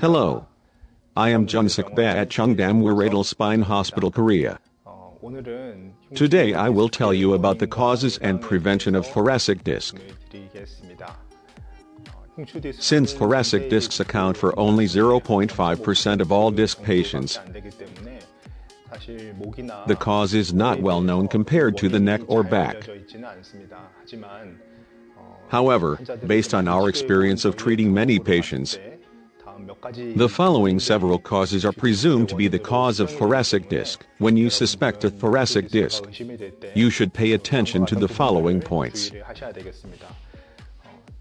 Hello. I am Junseok Bae at Chungdam Wooridul Spine Hospital, Korea. Today I will tell you about the causes and prevention of thoracic disc. Since thoracic discs account for only 0.5% of all disc patients, the cause is not well known compared to the neck or back. However, based on our experience of treating many patients, the following several causes are presumed to be the cause of thoracic disc. When you suspect a thoracic disc, you should pay attention to the following points.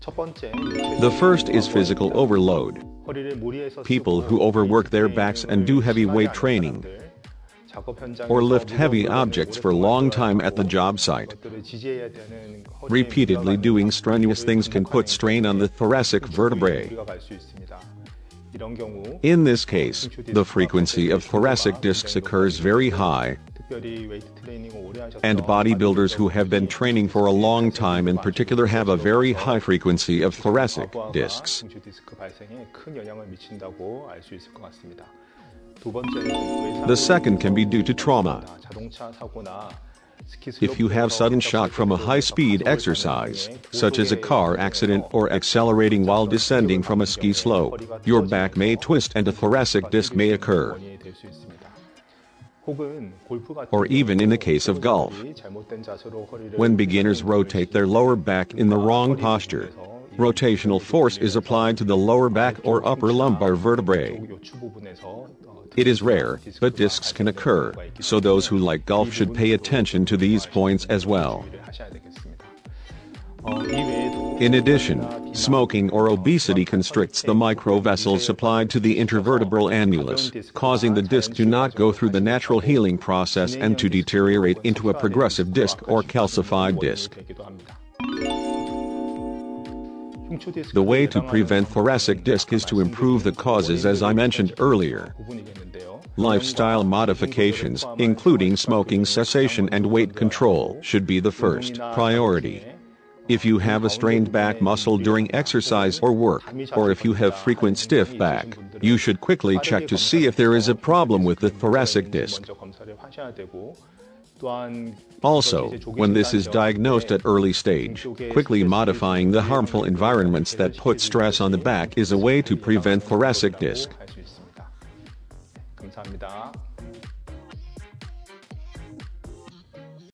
The first is physical overload. People who overwork their backs and do heavy weight training or lift heavy objects for a long time at the job site. Repeatedly doing strenuous things can put strain on the thoracic vertebrae. In this case, the frequency of thoracic discs occurs very high, and bodybuilders who have been training for a long time in particular have a very high frequency of thoracic discs. The second can be due to trauma. If you have sudden shock from a high-speed exercise, such as a car accident or accelerating while descending from a ski slope, your back may twist and a thoracic disc may occur. Or even in the case of golf. When beginners rotate their lower back in the wrong posture, rotational force is applied to the lower back or upper lumbar vertebrae. It is rare, but discs can occur, so those who like golf should pay attention to these points as well. In addition, smoking or obesity constricts the microvessels supplied to the intervertebral annulus, causing the disc to not go through the natural healing process and to deteriorate into a progressive disc or calcified disc. The way to prevent thoracic disc is to improve the causes as I mentioned earlier. Lifestyle modifications, including smoking cessation and weight control, should be the first priority. If you have a strained back muscle during exercise or work, or if you have frequent stiff back, you should quickly check to see if there is a problem with the thoracic disc. Also, when this is diagnosed at early stage, quickly modifying the harmful environments that put stress on the back is a way to prevent thoracic disc.